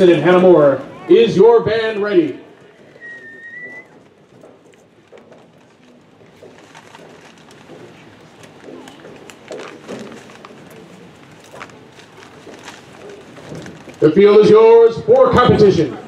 Gibson and Hannah Moore. Is your band ready? The field is yours for competition.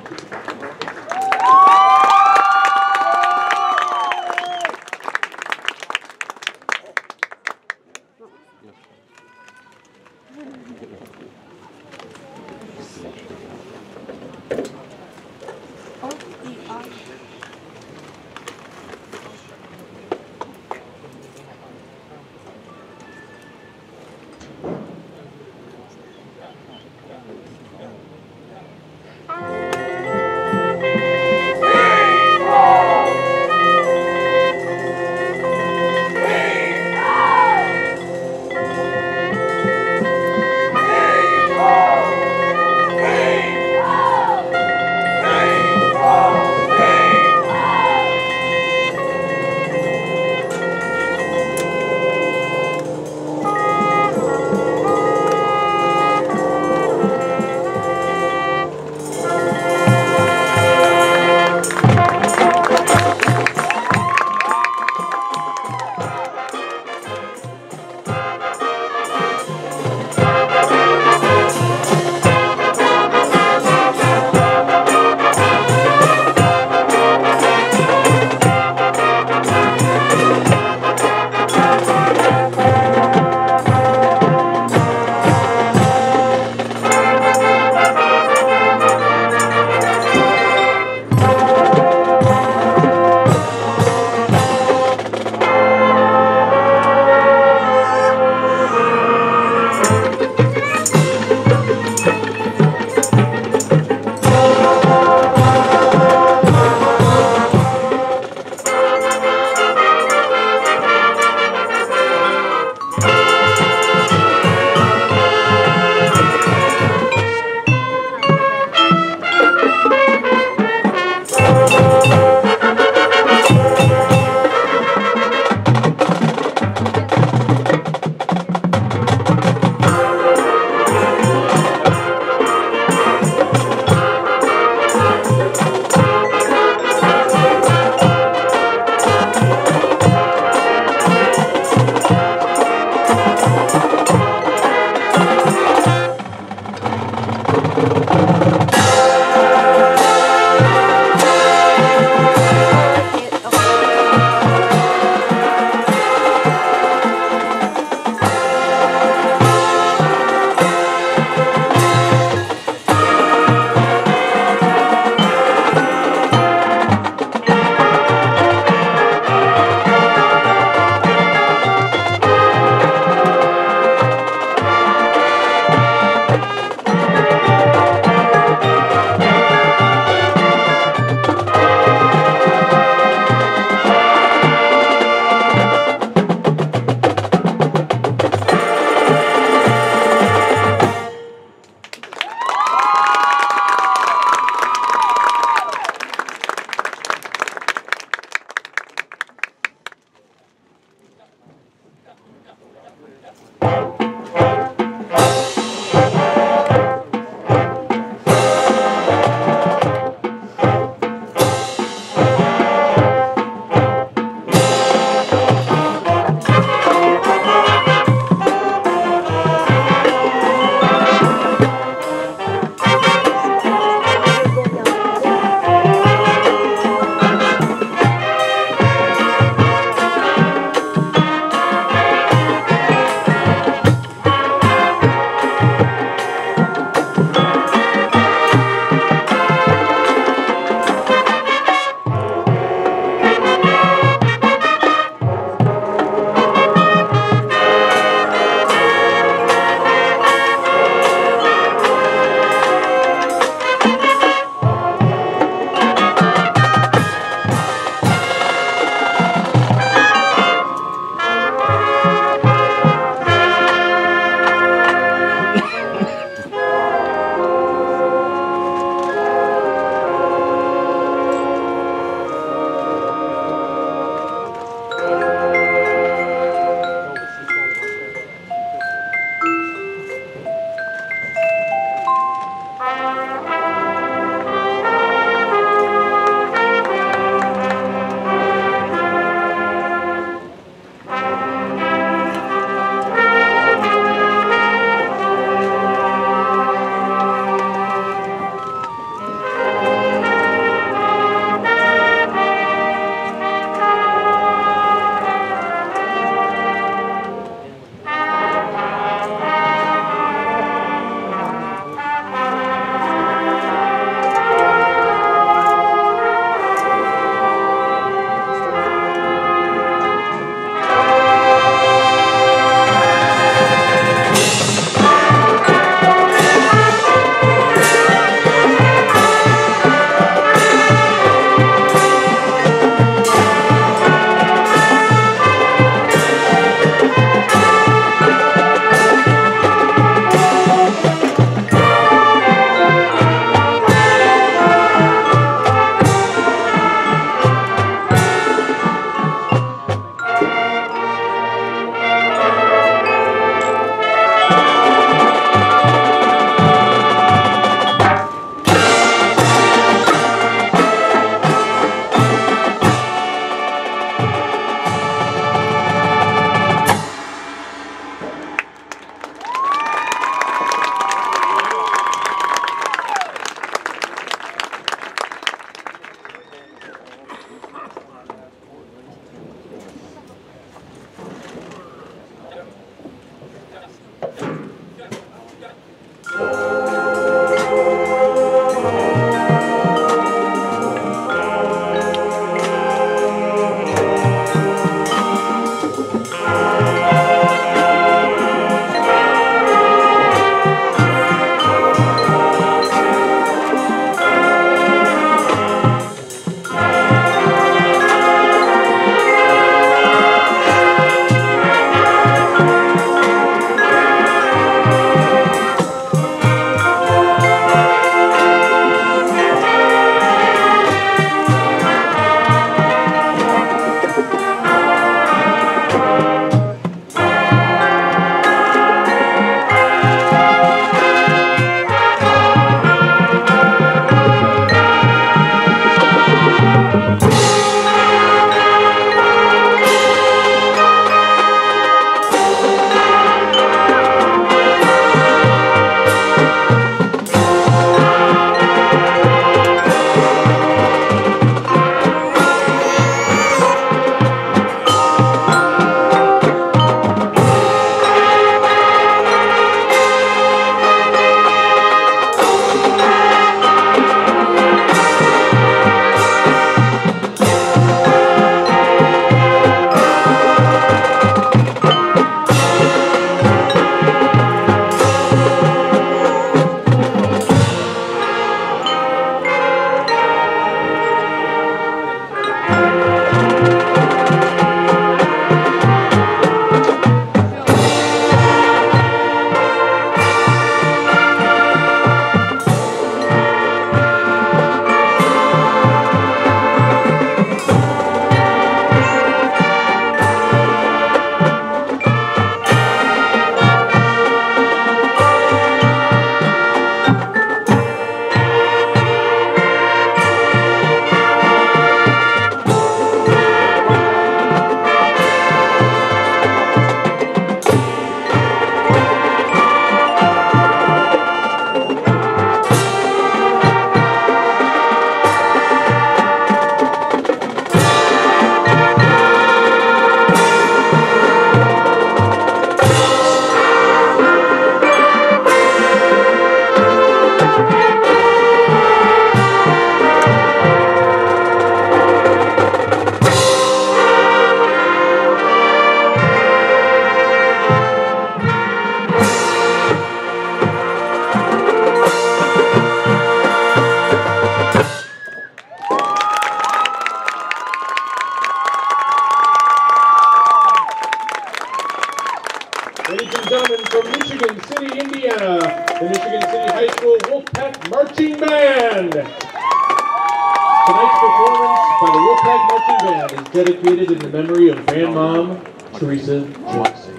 Ladies and gentlemen, from Michigan City, Indiana, the Michigan City High School Wolfpack Marching Band. Tonight's performance by the Wolfpack Marching Band is dedicated in the memory of Band Mom Teresa Johnson.